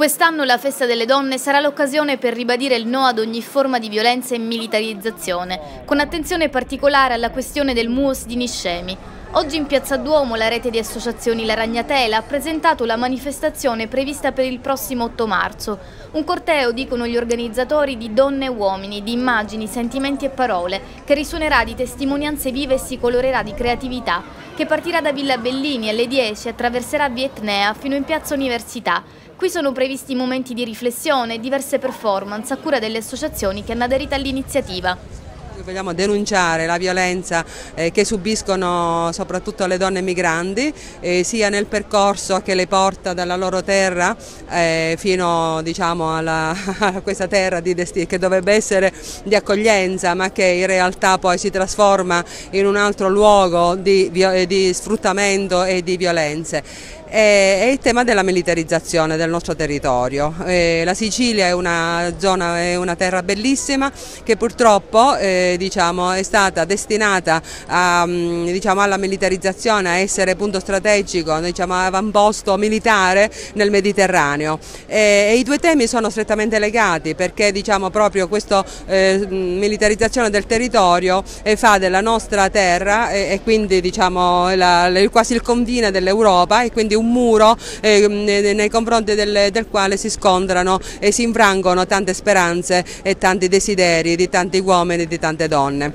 Quest'anno la Festa delle Donne sarà l'occasione per ribadire il no ad ogni forma di violenza e militarizzazione, con attenzione particolare alla questione del MUOS di Niscemi. Oggi in Piazza Duomo la rete di associazioni La Ragnatela ha presentato la manifestazione prevista per il prossimo 8 marzo. Un corteo, dicono gli organizzatori, di donne e uomini, di immagini, sentimenti e parole, che risuonerà di testimonianze vive e si colorerà di creatività, che partirà da Villa Bellini alle 10 e attraverserà Vietnea fino in Piazza Università, Qui sono previsti momenti di riflessione e diverse performance a cura delle associazioni che hanno aderito all'iniziativa. Vogliamo denunciare la violenza eh, che subiscono soprattutto le donne migranti, eh, sia nel percorso che le porta dalla loro terra eh, fino diciamo, alla, a questa terra che dovrebbe essere di accoglienza ma che in realtà poi si trasforma in un altro luogo di, di sfruttamento e di violenze è il tema della militarizzazione del nostro territorio. La Sicilia è una, zona, è una terra bellissima che purtroppo eh, diciamo, è stata destinata a, mm, diciamo, alla militarizzazione, a essere punto strategico, diciamo, avamposto militare nel Mediterraneo. E, e, I due temi sono strettamente legati perché diciamo, proprio questa eh, militarizzazione del territorio eh, fa della nostra terra e, e quindi diciamo, la, quasi il confine dell'Europa e quindi un muro eh, nei confronti del, del, quale si scontrano e si infrangono tante speranze e tanti desideri di tanti uomini e di tante donne.